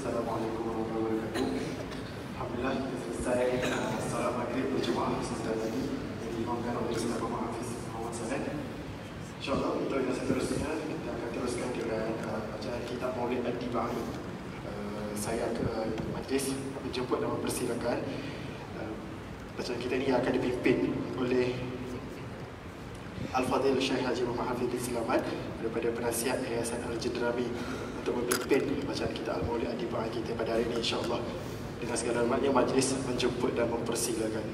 Assalamualaikum warahmatullahi wabarakatuh. Alhamdulillah kita selesai uh, salat maghrib berjemaah sebentar lagi yang diimamkan oleh Ustaz Muhammad Hafiz Muhammad Saleh. InsyaAllah untuk yang seterusnya kita akan teruskan dengan uh, bacaan kitab Maulid Ad-Dibai. Uh, saya ke majlis menjemput dan mempersilakan uh, kita ini akan dipimpin oleh Al-Fadhil Syekh Haji Muhammad Hafiz Selamat daripada penasihat Yayasan Al-Jedrami untuk memimpin bacaan kita Al-Maulid Adiba kita pada hari ini insyaAllah dengan segala hormatnya majlis menjemput dan mempersilakan.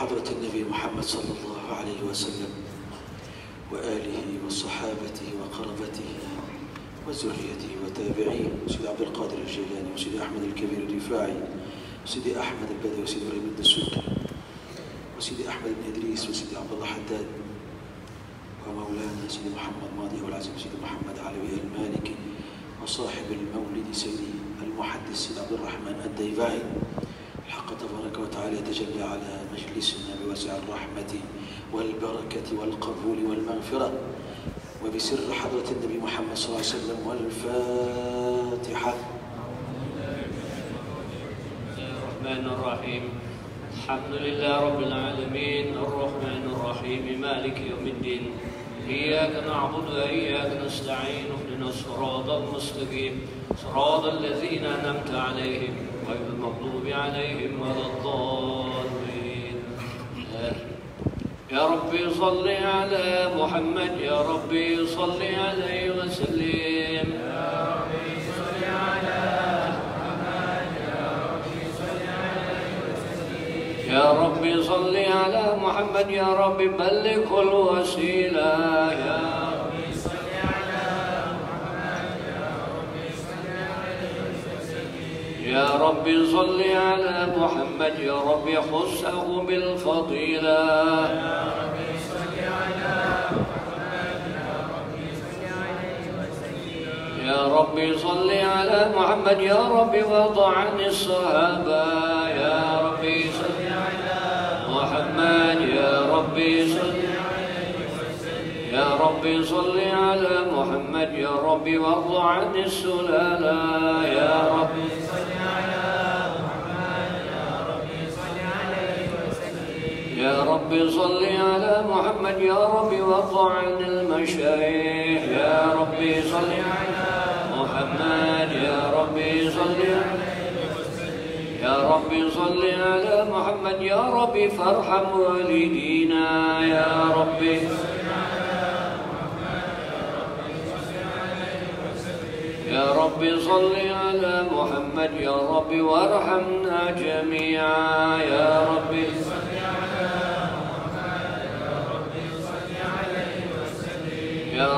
حضرة النبي محمد صلى الله عليه وسلم وآله وصحابته وقربته وذريته وتابعين وسيدي عبد القادر الجيلاني وسيدي أحمد الكبير الرفاعي وسيدي أحمد البدوي وسيدي إبراهيم الدسوقي وسيدي أحمد بن إدريس وسيدي عبد الله حداد ومولانا سيدي محمد ماضي والعزيز سيدي محمد علوي المالكي وصاحب المولد سيدي المحدث سيدي عبد الرحمن الديباعي الحق تبارك وتعالى يتجلى على مجلسنا بوسع الرحمة والبركة والقبول والمغفرة. وبسر حضرة النبي محمد صلى الله عليه وسلم والفاتحة. الرحمن الرحيم. الحمد لله رب العالمين. الرحمن الرحيم. مالك يوم الدين. إياك نعبد وإياك نستعين. اهدنا الصراط المستقيم. صراط الذين أنعمت عليهم غير المغضوب عليهم ولا الضالين. يا ربي صل على محمد يا ربي صل عليه وسلم. يا ربي صل على محمد يا ربي بلغ الوسيلة. يا ربي صل على محمد يا ربي صل على محمد يا ربي خصه بالفضيلة. يا ربي صل على يا ربي صل على محمد يا ربي وضع عن الصحابة يا ربي صل على محمد يا ربي صل يا ربي صل على محمد يا ربي وارض عن السلالة. يا ربي صل يا ربي صل على محمد يا ربي وارض عن المشايخ يا ربي صل على محمد يا ربي صل يا ربي صل على محمد يا ربي فارحم والدينا يا ربي يا ربي صل على محمد يا ربي وارحمنا جميعا يا ربي يا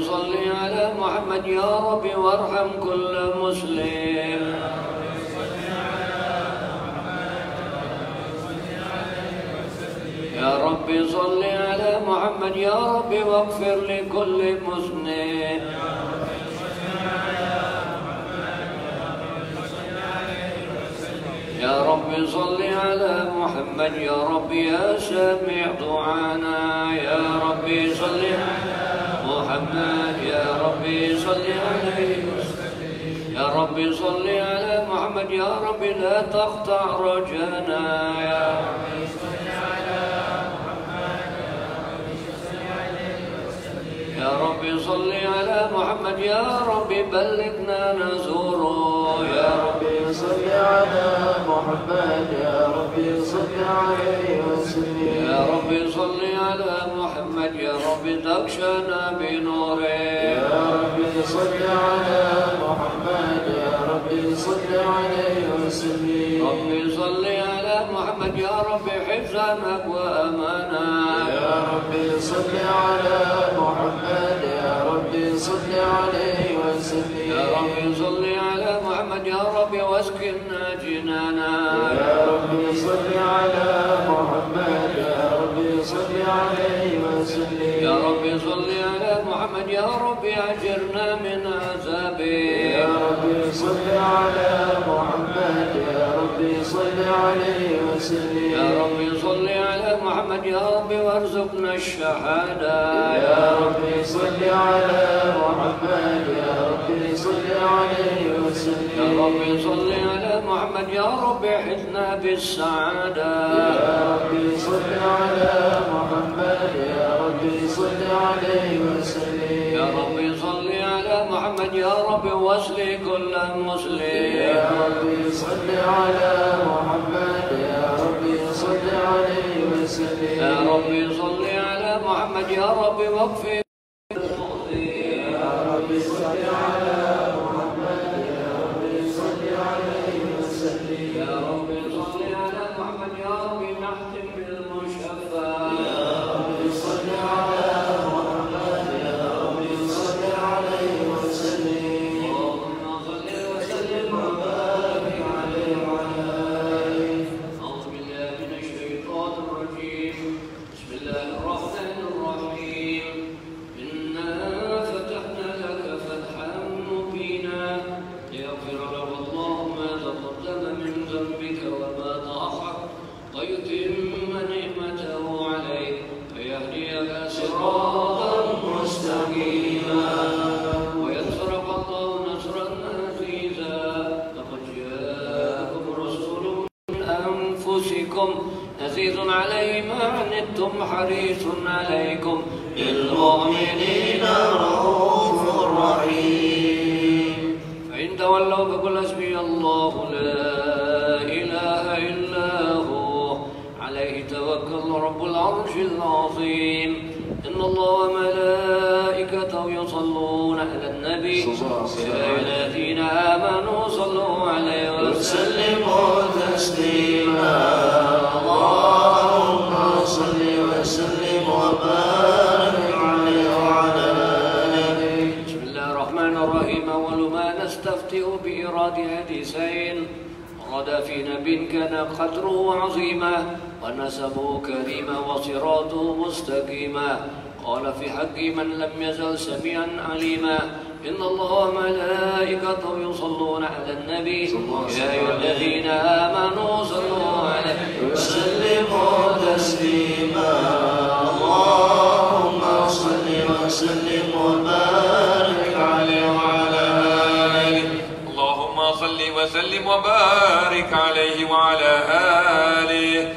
صل على محمد يا ربي وارحم كل مسلم. يا ربي صل على محمد يا ربي واغفر لكل مسلم. يا رب صل على محمد يا رب يا سامع دعانا. يا ربي صل على محمد يا ربي صل عليه وسلم يا ربي صل على محمد محمد يا رب لا تقطع رجانا يا يا رب صل على محمد يا رب بلغنا نزوره يا رب صل على محمد يا ربي صل عليه وسلم يا رب صل على محمد يا رب تغشنا بنوره. يا ربي صل على محمد يا ربي صل عليه وسلم. رب صل على محمد يا رب حفظنا وامانا. يا ربي صل على محمد يا ربي صل عليه وسلم. يا رب صل على محمد يا رب واسكننا جنانا. يا ربي صل على محمد يا ربي صل عليه على محمد يا ربي صل عليه وسلم يا رب صل على محمد يا رب وارزقنا الشهادة يا ربي صل على محمد يا ربي صل عليه وسلم يا رب صل على محمد يا رب حثنا بالسعادة يا ربي صل على محمد يا ربي صل عليه وسلم يا رب صل على محمد يا رب واسل كل مسلم. يا ربي صل على محمد يا ربي صل عليه وسلم. يا رب صل على محمد يا رب واغفر. عزيز عليه ما عنتم حريص عليكم. بالمؤمنين رؤوف رحيم. فإن تولوا فقل حسبي الله لا إله إلا هو. عليه توكل رب العرش العظيم. إن الله وملائكته ورد في نبي كان قدره عظيما ونسبه كريما وصراطه مستقيما. قال في حق من لم يزل سميعا عليما. إن الله وملائكته يصلون على النبي. يا أيها الذين آمنوا صلوا عليه وسلموا تسليما. اللهم صل وسلم وبارك وسلم وبارك عليه وعلى آله.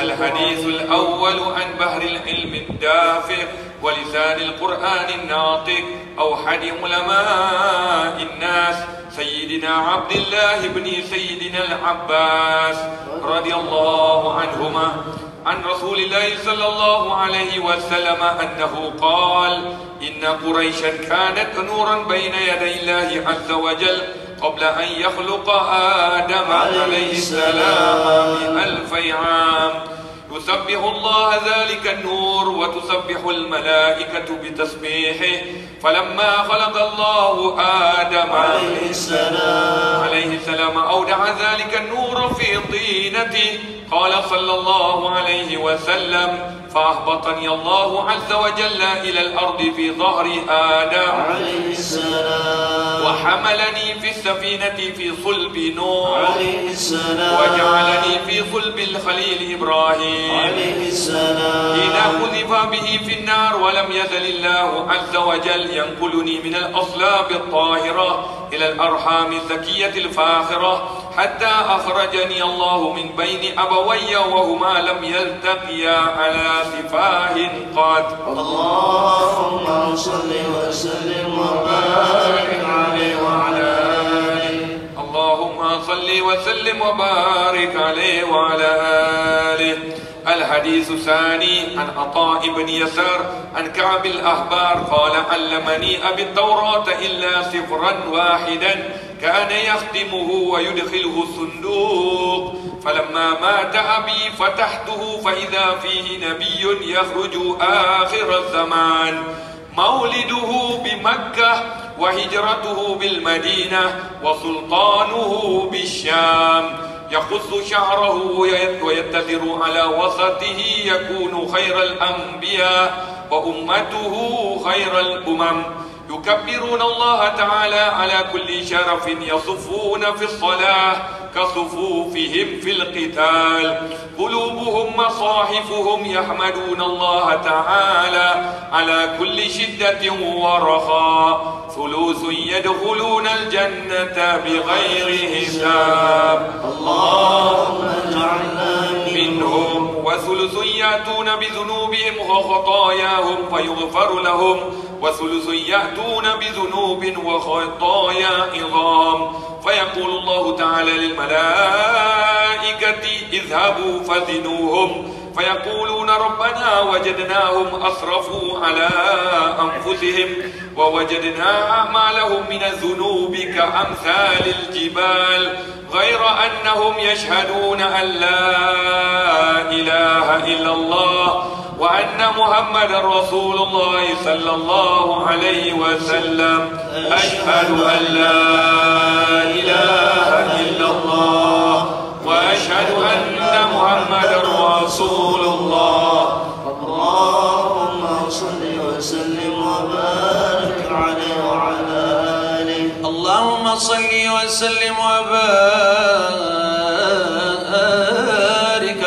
الحديث الأول عن بحر العلم الدافق ولسان القرآن الناطق أوحد علماء الناس سيدنا عبد الله بن سيدنا العباس رضي الله عنهما عن رسول الله صلى الله عليه وسلم أنه قال إن قريشا كانت نورا بين يدي الله عز وجل قبل أن يخلق آدم عليه السلام بألف عام. يسبح الله ذلك النور وتسبح الملائكة بتسبيحه. فلما خلق الله آدم عليه السلام عليه السلام أودع ذلك النور في طينته. قال صلى الله عليه وسلم فأهبطني الله عز وجل إلى الأرض في ظهر آدم. عليه السلام. وحملني في السفينة في صلب نوح. عليه السلام. وجعلني في صلب الخليل إبراهيم. عليه السلام. إذا قذف به في النار ولم يزل الله عز وجل ينقلني من الأصلاب الطاهرة إلى الأرحام الزكية الفاخرة حتى أخرجني الله من بين أبوي وهما لم يلتقيا على سفاه قد. اللهم صل وسلم وبارك عليه وعلى آله. اللهم صل وسلم وبارك عليه وعلى آله. الحديث الثاني عن عطاء بن يسار عن كعب الأحبار قال علمني أبي التوراة إلا سفرا واحدا كان يختمه ويدخله الصندوق. فلما مات أبي فتحته فإذا فيه نبي يخرج آخر الزمان. مولده بمكة وهجرته بالمدينة وسلطانه بالشام. يقص شعره ويتذر على وسطه يكون خير الأنبياء وأمته خير الأمم. يكبرون الله تعالى على كل شرف يصفون في الصلاة كصفوفهم في القتال. قلوبهم مصاحفهم يحمدون الله تعالى على كل شدة ورخاء. ثلوث يدخلون الجنة بغير حساب. اللهم اجعلنا منهم. وثلث يأتون بذنوبهم وخطاياهم فيغفر لهم. وثلث يأتون بذنوب وخطايا عظام. فيقول الله تعالى للملائكة اذهبوا فزنوهم. فيقولون ربنا وجدناهم أسرفوا على أنفسهم. ووجدنا أعمالهم من الذنوب كأمثال الجبال غير أنهم يشهدون أن لا إله إلا الله وأن محمد رسول الله صلى الله عليه وسلم. أشهد أن لا إله إلا الله وأشهد أن محمد رسول الله. اللهم صل وسلم وبارك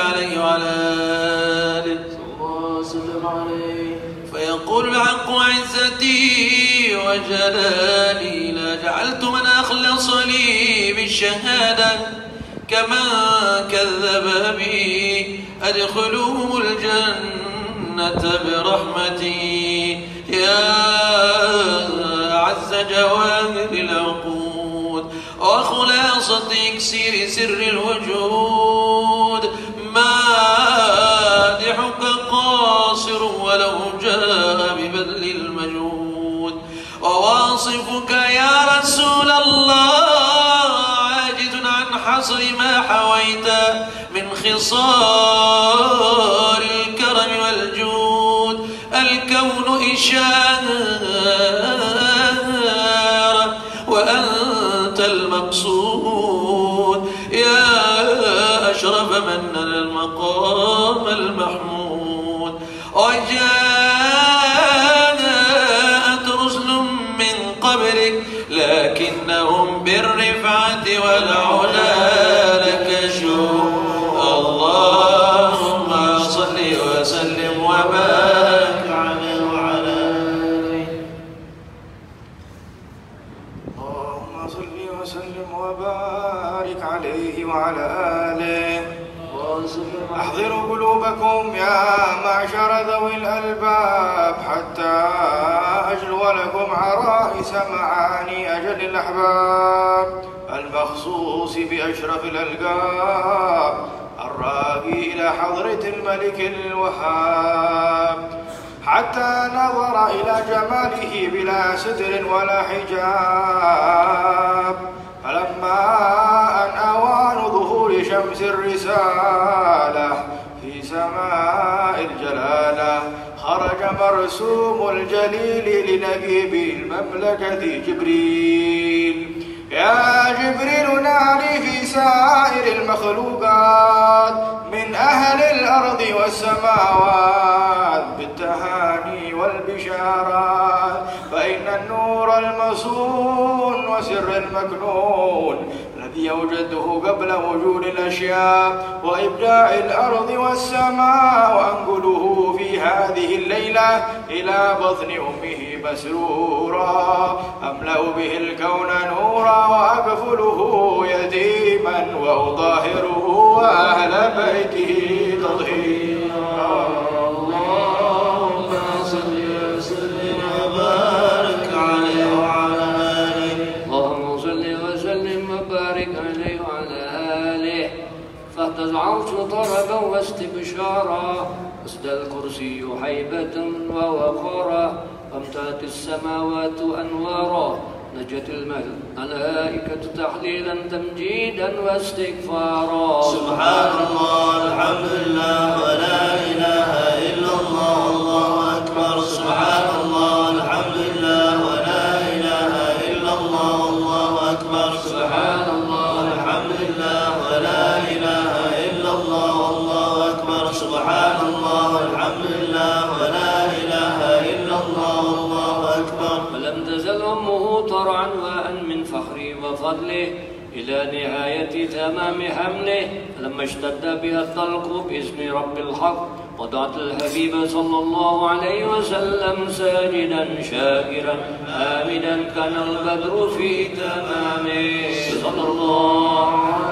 عليه وعلى آله. وسلم عليه فيقول الحق عزتي وجلالي لا جعلت من أخلص لي بالشهادة كمن كذب بي أدخلوهم الجنة برحمتي. يا عز جواهر العقود وخلاصة إكسير سر الوجود. مادحك قاصر ولو جاء ببذل المجهود وواصفك يا رسول الله عاجز عن حصر ما حويت. من خصال الكرم والجود. الكون إشارة يا معشر ذوي الألباب حتى أجلو لكم عرائس معاني أجل الأحباب. المخصوص بأشرف الألقاب الراقي إلى حضرة الملك الوهاب. حتى نظر إلى جماله بلا ستر ولا حجاب. فلما أن أوان ظهور شمس الرسالة الجلالة. خرج مرسوم الجليل لنقيب المملكة جبريل. يا جبريل نادي في سائر المخلوقات. من أهل الأرض والسماوات بالتهاني والبشارات. فإن النور المصون وسر المكنون إذ يوجده قبل وجود الأشياء وإبداع الأرض والسماء وأنقله في هذه الليلة إلى بطن أمه مسرورا أملأ به الكون نورا وأكفله يتيما وأطهره وأهل بيته تطهيرا. الكرسي هيبة ووقارا أمتعت السماوات أنوارا. نجت الملائكة تحليلا تمجيدا واستغفارا. سبحان الله الحمد لله ولا فضله إلى نهاية تمام حمله. لما اشتد بها الطلق باسم رب الحق وضعت الحبيب صلى الله عليه وسلم ساجدا شاكرا آمنا كان البدر في تمامه. صلى الله عليه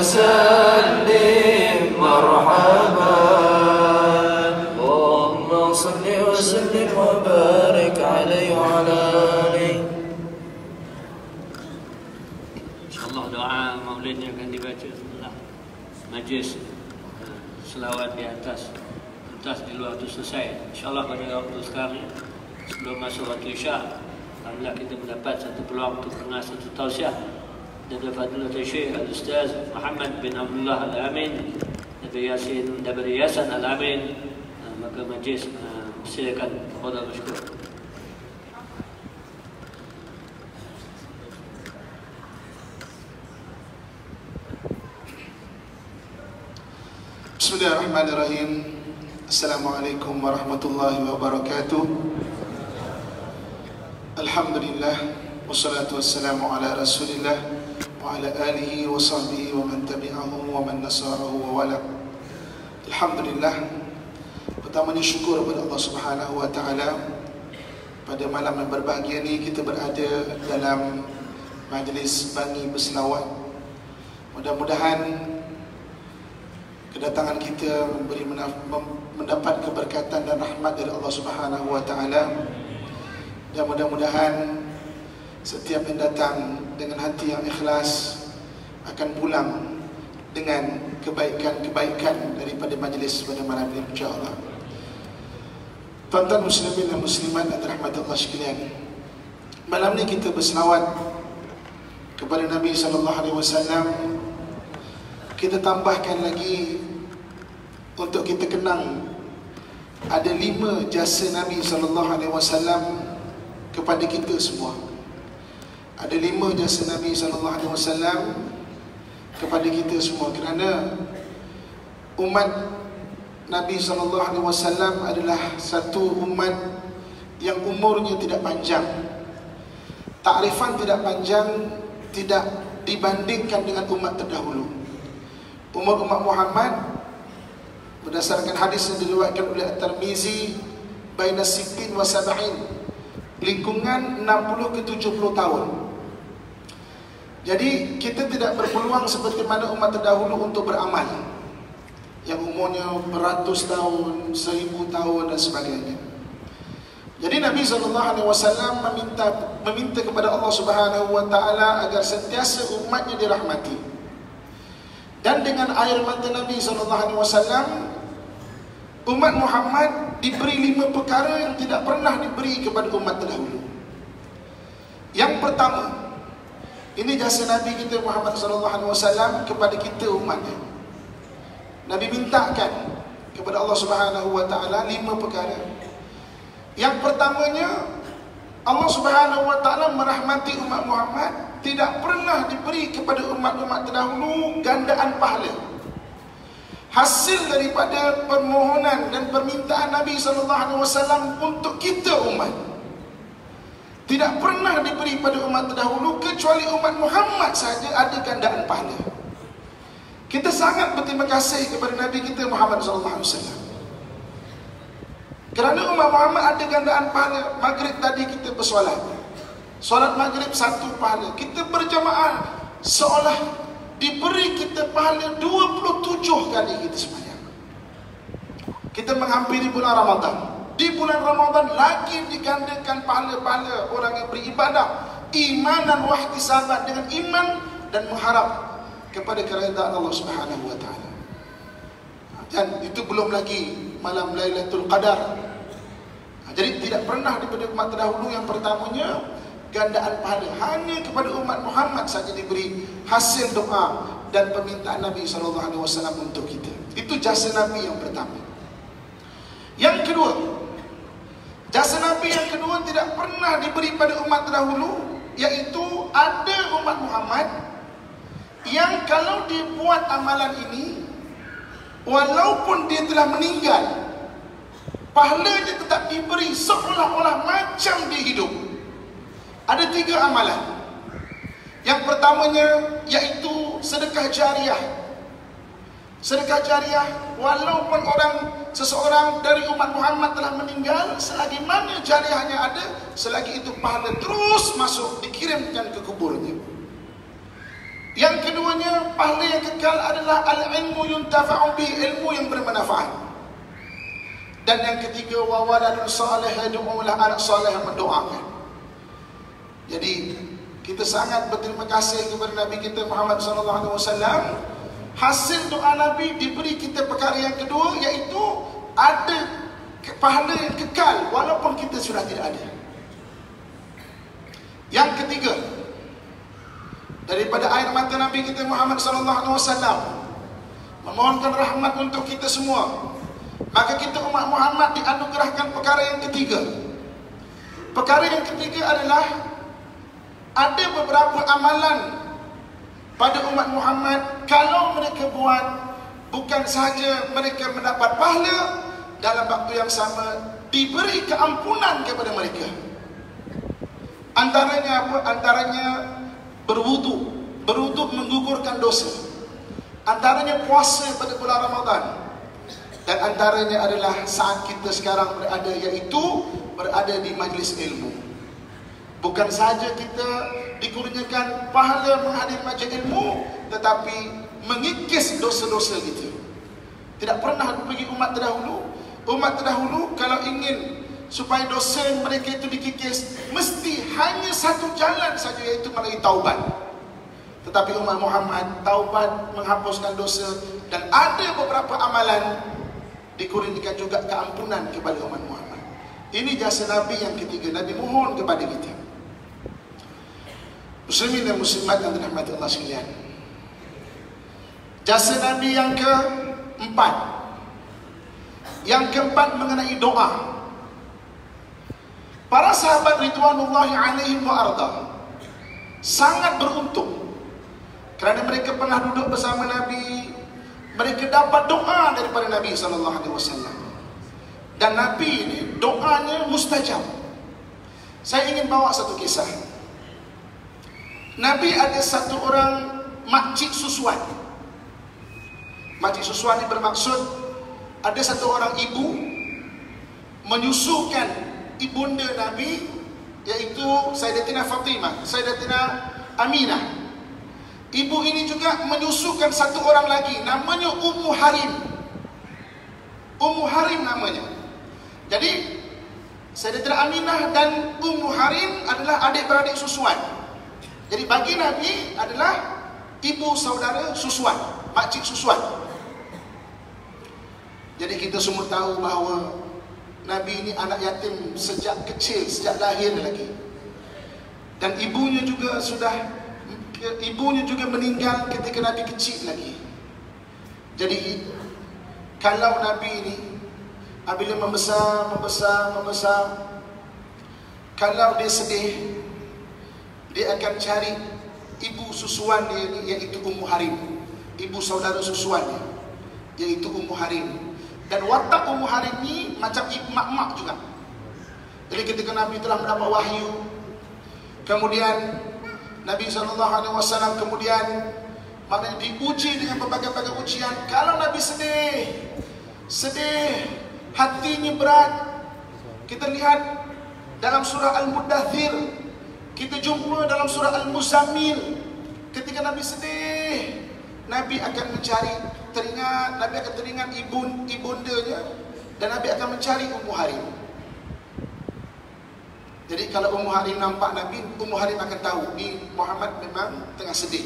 وسلم مرحبا اللهم صل وسلم وبارك عليه وعلى آله InsyaAllah doa maulid yang akan dibaca setelah majlis eh, selawat di atas atas di luar itu selesai. InsyaAllah pada waktu sekarang ni, sebelum masuk waktu isya, Alhamdulillah kita mendapat satu peluang untuk dengar satu tausiah دبي فضيلة الشيخ الأستاذ محمد بن عبد الله الأمين نبي ياسين دبي ياسن الأمين مقام الجيش مسيرك خدا مشكور بسم الله الرحمن الرحيم. السلام عليكم ورحمة الله وبركاته. الحمد لله والصلاة والسلام على رسول الله. Wa sahbihi wa man tabi'ahu wa man nasarahu wa wala. Alhamdulillah. Pertamanya syukur kepada Allah Subhanahu wa taala pada malam yang berbahagia ni kita berada dalam majlis Bangi Berselawat. Mudah-mudahan kedatangan kita memberi mendapat keberkatan dan rahmat dari Allah Subhanahu wa taala. Dan mudah-mudahan setiap yang datang dengan hati yang ikhlas akan pulang dengan kebaikan-kebaikan daripada majlis pada malam ini insya-Allah. Tuan-tuan muslimin dan muslimat dan rahmat Allah sekalian. Malam ini kita berselawat kepada Nabi wasallam kita tambahkan lagi untuk kita kenang ada lima jasa Nabi wasallam kepada kita semua. Ada lima jasa Nabi sallallahu alaihi wasallam kepada kita semua kerana umat Nabi sallallahu alaihi wasallam adalah satu umat yang umurnya tidak panjang. Takrifan tidak panjang tidak dibandingkan dengan umat terdahulu umur umat Muhammad berdasarkan hadis yang diriwayatkan oleh At-Tirmizi baina sittin wa sab'in lingkungan 60 ke 70 tahun jadi kita tidak berpeluang seperti mana umat terdahulu untuk beramal yang umurnya beratus tahun, seribu tahun dan sebagainya. Jadi Nabi SAW meminta meminta kepada Allah Subhanahu Wa Taala agar sentiasa umatnya dirahmati. Dan dengan air mata Nabi SAW Umat Muhammad diberi lima perkara yang tidak pernah diberi kepada umat terdahulu Yang pertama Ini jasa Nabi kita Muhammad SAW kepada kita umatnya Nabi mintakan kepada Allah Subhanahu Wa Taala lima perkara Yang pertamanya Allah Subhanahu Wa Taala merahmati umat Muhammad tidak pernah diberi kepada umat-umat terdahulu gandaan pahala. Hasil daripada permohonan dan permintaan Nabi sallallahu alaihi wasallam untuk kita umat. Tidak pernah diberi pada umat terdahulu kecuali umat Muhammad saja ada gandaan pahala. Kita sangat berterima kasih kepada Nabi kita Muhammad sallallahu alaihi wasallam. Kerana umat Muhammad ada gandaan pahala. Maghrib tadi kita bersolat. Solat maghrib satu pahala. Kita berjamaah seolah diberi kita pahala 27 kali kita sembahyang. Kita menghampiri bulan Ramadan. Di bulan Ramadan lagi digandakan pahala-pahala orang yang beribadah. Iman dan wahdi sahabat dengan iman dan mengharap kepada keredaan Allah Subhanahu wa taala. Dan itu belum lagi malam Lailatul Qadar. Jadi tidak pernah daripada umat terdahulu yang pertamanya gandaan pahala hanya kepada umat Muhammad saja diberi hasil doa dan permintaan Nabi sallallahu alaihi wasallam untuk kita. Itu jasa Nabi yang pertama. Yang kedua, jasa Nabi yang kedua tidak pernah diberi pada umat terdahulu iaitu ada umat Muhammad yang kalau dibuat amalan ini walaupun dia telah meninggal pahalanya tetap diberi seolah-olah macam dia hidup. Ada tiga amalan. Yang pertamanya iaitu sedekah jariah sedekah jariah walaupun orang seseorang dari umat Muhammad telah meninggal selagi mana jariahnya ada selagi itu pahala terus masuk dikirimkan ke kuburnya. Yang keduanya pahala yang kekal adalah al-ilmu yuntafa'u bi ilmu yang bermanfaat. Dan yang ketiga wa waladun salih yad'u anak yang mendoakan. Jadi kita sangat berterima kasih kepada Nabi kita Muhammad sallallahu alaihi wasallam hasil doa Nabi diberi kita perkara yang kedua iaitu ada pahala yang kekal walaupun kita sudah tidak ada. Yang ketiga daripada air mata Nabi kita Muhammad sallallahu alaihi wasallam memohonkan rahmat untuk kita semua. Maka kita umat Muhammad dianugerahkan perkara yang ketiga. Perkara yang ketiga adalah ada beberapa amalan pada umat Muhammad kalau mereka buat bukan sahaja mereka mendapat pahala dalam waktu yang sama diberi keampunan kepada mereka. Antaranya apa? Antaranya berwudu berwudu menggugurkan dosa. Antaranya puasa pada bulan Ramadan. Dan antaranya adalah saat kita sekarang berada iaitu berada di majlis ilmu. Bukan saja kita dikurniakan pahala menghadiri majlis ilmu tetapi mengikis dosa-dosa kita. Tidak pernah bagi umat terdahulu. Umat terdahulu kalau ingin supaya dosa mereka itu dikikis mesti hanya satu jalan saja iaitu melalui taubat. Tetapi umat Muhammad taubat menghapuskan dosa dan ada beberapa amalan dikurniakan juga keampunan kepada umat Muhammad. Ini jasa Nabi yang ketiga. Nabi mohon kepada kita. Muslimin dan muslimat yang dirahmati Allah sekalian. Jasa Nabi yang keempat. Yang keempat mengenai doa. Para sahabat Ridwanullahi alaihim wa arda sangat beruntung kerana mereka pernah duduk bersama Nabi, mereka dapat doa daripada Nabi alaihi wasallam. Dan Nabi ini doanya mustajab. Saya ingin bawa satu kisah. Nabi ada satu orang makcik susuan. Makcik susuan ini bermaksud ada satu orang ibu menyusukan ibunda Nabi iaitu Sayyidatina Fatimah, Sayyidatina Aminah. Ibu ini juga menyusukan satu orang lagi namanya Ummu Harim. Ummu Harim namanya. Jadi Sayyidatina Aminah dan Ummu Harim adalah adik-beradik susuan. Jadi bagi Nabi adalah ibu saudara susuan, makcik susuan. Jadi kita semua tahu bahawa Nabi ini anak yatim sejak kecil, sejak lahir lagi. Dan ibunya juga sudah ibunya juga meninggal ketika Nabi kecil lagi. Jadi kalau Nabi ini apabila membesar, membesar, membesar kalau dia sedih dia akan cari ibu susuan dia iaitu Ummu Harim. Ibu saudara susuannya iaitu Ummu Harim. Dan watak Ummu Harim ni macam mak-mak juga. Jadi ketika Nabi telah mendapat wahyu kemudian Nabi SAW kemudian mana diuji dengan berbagai-bagai ujian. Kalau Nabi sedih sedih hatinya berat kita lihat dalam surah Al-Mudathir kita jumpa dalam surah Al-Muzammil ketika Nabi sedih, Nabi akan mencari teringat, Nabi akan teringat ibun ibundanya dan Nabi akan mencari Ummu Harim. Jadi kalau Ummu Harim nampak Nabi, Ummu Harim akan tahu ni Muhammad memang tengah sedih.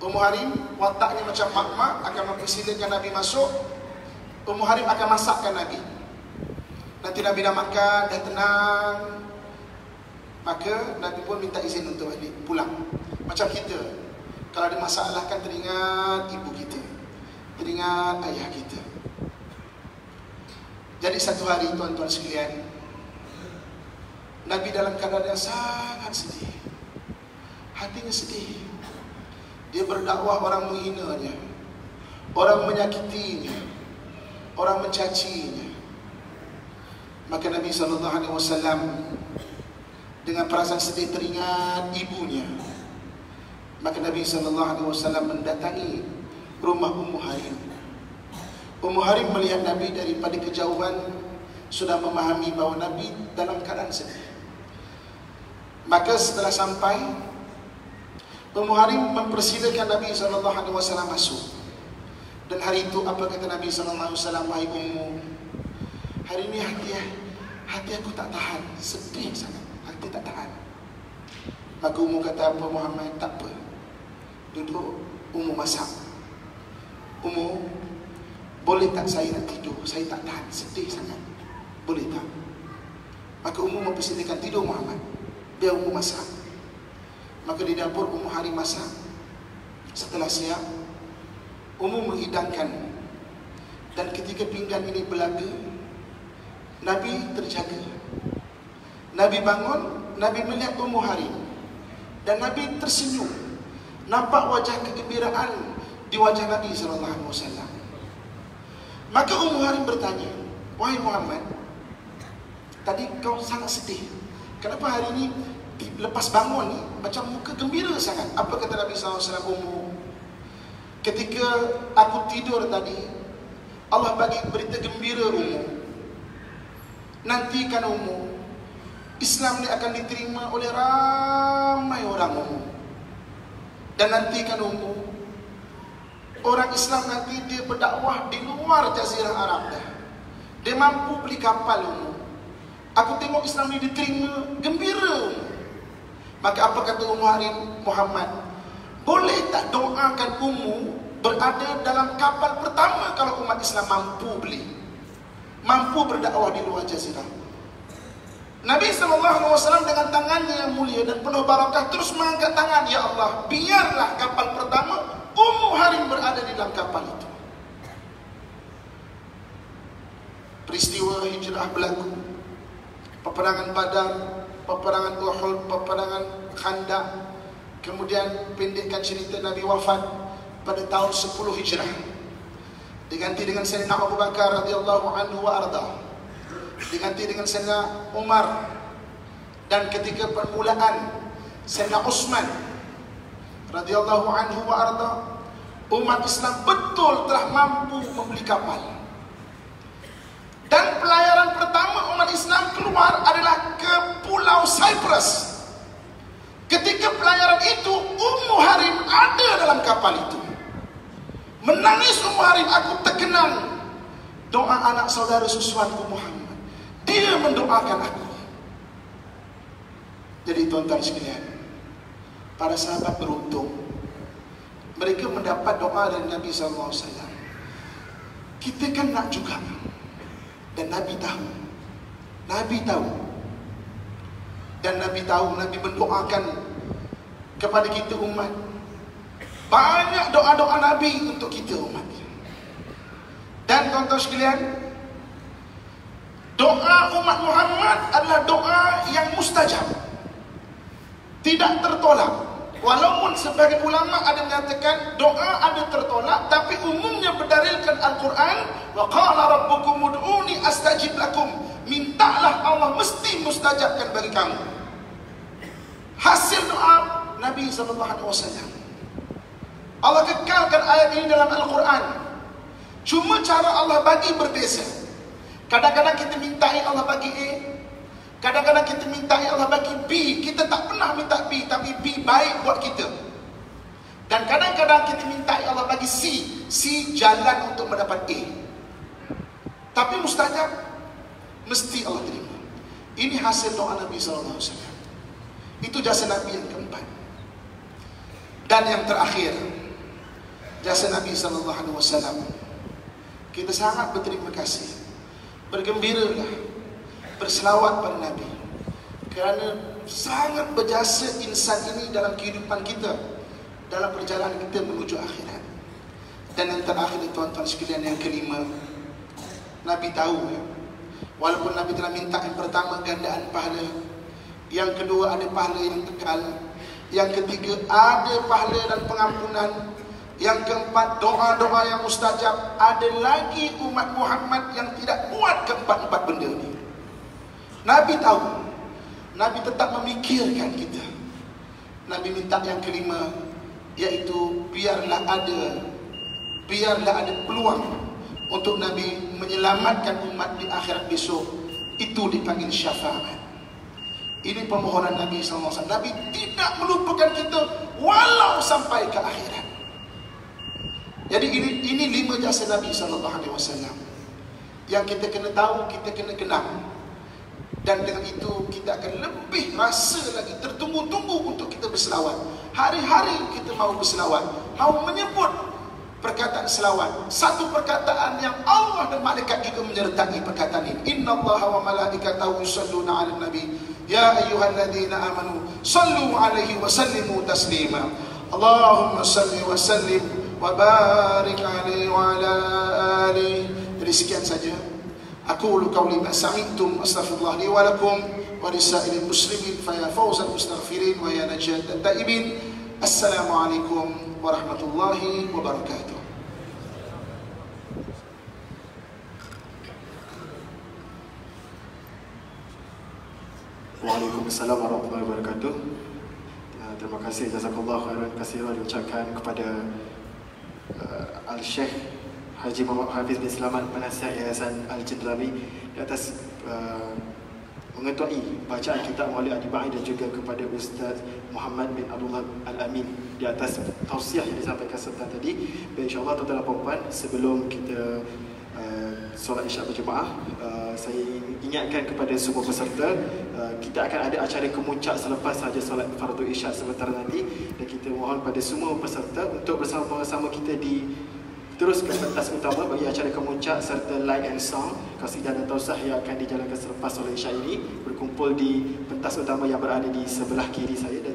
Ummu Harim wataknya macam mak-mak akan mempersilakan Nabi masuk. Ummu Harim akan masakkan Nabi. Nanti Nabi dah makan, dah tenang. Maka Nabi pun minta izin untuk balik, pulang. Macam kita. Kalau ada masalah kan teringat ibu kita. Teringat ayah kita. Jadi satu hari tuan-tuan sekalian, Nabi dalam keadaan yang sangat sedih. Hatinya sedih. Dia berdakwah orang menghinanya. Orang menyakitinya. Orang mencacinya. Maka Nabi SAW dengan perasaan sedih teringat ibunya. Maka Nabi SAW mendatangi rumah Ummu Harim. Ummu Harim melihat Nabi daripada kejauhan sudah memahami bahawa Nabi dalam keadaan sedih. Maka setelah sampai Ummu Harim mempersilakan Nabi SAW masuk. Dan hari itu apa kata Nabi SAW? Wahai Ummu, hari ini hati hati aku tak tahan, sedih sangat, hati tak tahan. Maka Ummu kata apa Muhammad? Tak apa. Duduk, Ummu masak. Ummu, boleh tak saya nak tidur? Saya tak tahan, sedih sangat. Boleh tak? Maka Ummu mempersilakan tidur Muhammad. Biar Ummu masak. Maka di dapur Ummu Hari masak. Setelah siap, Ummu menghidangkan. Dan ketika pinggan ini belaga, Nabi terjaga. Nabi bangun, Nabi melihat Ummu Hari. Dan Nabi tersenyum. Nampak wajah kegembiraan di wajah Nabi SAW. Maka Ummu Hari bertanya, Wahai Muhammad, tadi kau sangat sedih. Kenapa hari ini lepas bangun ni macam muka gembira sangat? Apa kata Nabi SAW Ummu? Ketika aku tidur tadi, Allah bagi berita gembira Ummu. Nantikan Ummu, Islam ni akan diterima oleh ramai orang Ummu. Dan nantikan Ummu, orang Islam nanti dia berdakwah di luar jazirah Arab dah. Dia mampu beli kapal Ummu. Aku tengok Islam ni diterima gembira. Maka apa kata Harim Muhammad? Boleh tak doakan Ummu berada dalam kapal pertama kalau umat Islam mampu beli? Mampu berdakwah di luar jazirah. Nabi SAW dengan tangannya yang mulia dan penuh barakah terus mengangkat tangan. Ya Allah, biarlah kapal pertama Ummu Harim berada di dalam kapal itu. Peristiwa hijrah berlaku peperangan Badar, peperangan Uhud, peperangan Khandaq. Kemudian pendekkan cerita Nabi wafat pada tahun 10 Hijrah. Diganti dengan Sayyidina Abu Bakar radhiyallahu anhu wa arda. Diganti dengan Sayyidina Umar. Dan ketika permulaan Sayyidina Utsman radhiyallahu anhu wa arda, umat Islam betul telah mampu membeli kapal. Dan pelayaran pertama umat Islam keluar adalah ke Pulau Cyprus. Ketika pelayaran itu, Ummu Harim ada dalam kapal itu. Menangis Ummu Harim, aku terkenang doa anak saudara susuanku Muhammad. Dia mendoakan aku. Jadi tuan-tuan sekalian, para sahabat beruntung. Mereka mendapat doa dari Nabi SAW. Kita kan nak juga. Dan Nabi tahu. Nabi tahu. Dan Nabi tahu, Nabi mendoakan kepada kita umat. Banyak doa-doa Nabi untuk kita umat. Dan tuan-tuan sekalian, doa umat Muhammad adalah doa yang mustajab. Tidak tertolak. Walaupun sebagai ulama ada menyatakan doa ada tertolak tapi umumnya berdalilkan Al-Quran wa qala rabbukum ud'uni astajib lakum. Mintalah Allah mesti mustajabkan bagi kamu. Hasil doa Nabi sallallahu alaihi wasallam. Allah kekalkan ayat ini dalam Al-Quran. Cuma cara Allah bagi berbeza kadang-kadang kita mintai Allah bagi A Kadang-kadang kita minta Allah bagi B, kita tak pernah minta B, tapi B baik buat kita. Dan kadang-kadang kita minta Allah bagi C, C jalan untuk mendapat A. Tapi mustajab, mesti Allah terima. Ini hasil doa Nabi SAW. Itu jasa Nabi yang keempat. Dan yang terakhir, jasa Nabi wasallam. Kita sangat berterima kasih. Bergembiralah. Berselawat pada Nabi. Kerana sangat berjasa insan ini dalam kehidupan kita dalam perjalanan kita menuju akhirat. Dan yang terakhir tuan-tuan sekalian yang kelima Nabi tahu ya, Walaupun Nabi telah minta yang pertama gandaan pahala Yang kedua ada pahala yang kekal Yang ketiga ada pahala dan pengampunan Yang keempat doa-doa yang mustajab. Ada lagi umat Muhammad yang tidak buat keempat-empat benda ini Nabi tahu. Nabi tetap memikirkan kita. Nabi minta yang kelima Iaitu biarlah ada Biarlah ada peluang untuk Nabi menyelamatkan umat di akhirat besok. Itu dipanggil syafaat. Ini permohonan Nabi SAW Nabi tidak melupakan kita walau sampai ke akhirat jadi ini ini lima jasa Nabi SAW yang kita kena tahu kita kena kenal. Dan dengan itu kita akan lebih rasa lagi tertunggu-tunggu untuk kita berselawat. Hari-hari kita mau berselawat mau menyebut perkataan selawat. Satu perkataan yang Allah dan malaikat juga menyertai perkataan ini. Inna Allah wa malaikatahu yusalluna ala nabi. Ya ayyuhalladzina amanu sallu alaihi wa sallimu taslima. Allahumma salli wa sallim wa barik alaihi wa ala alihi. Jadi saja. Aku lu qawli ma sami'tum astaghfirullah li wa lakum wa lisairil muslimin fa ya fawzal mustaghfirin wa ya najat at-taibin assalamualaikum warahmatullahi wabarakatuh. Waalaikumsalam warahmatullahi wabarakatuh. Uh, terima kasih. Jazakallah khairan. Katsiran diucapkan kepada uh, Al-Syekh Haji Muhammad Hafiz bin Selamat Penasihat Yayasan Al-Jidrami di atas uh, mengetuai bacaan kitab Maulid Adibai dan juga kepada Ustaz Muhammad bin Abdullah Al-Amin di atas tausiah yang disampaikan serta tadi. Baik insyaAllah tuan-tuan dan puan sebelum kita uh, solat isyak berjemaah, uh, saya ingatkan kepada semua peserta, uh, kita akan ada acara kemuncak selepas saja solat fardu isyak sebentar nanti. Dan kita mohon pada semua peserta untuk bersama-sama kita di Terus ke pentas utama bagi acara kemuncak serta light and sound. Kasidah dan tausah yang akan dijalankan selepas oleh Isya ini Berkumpul di pentas utama yang berada di sebelah kiri saya. Dan